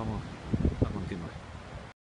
vamos a continuar.